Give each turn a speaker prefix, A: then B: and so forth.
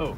A: Oh.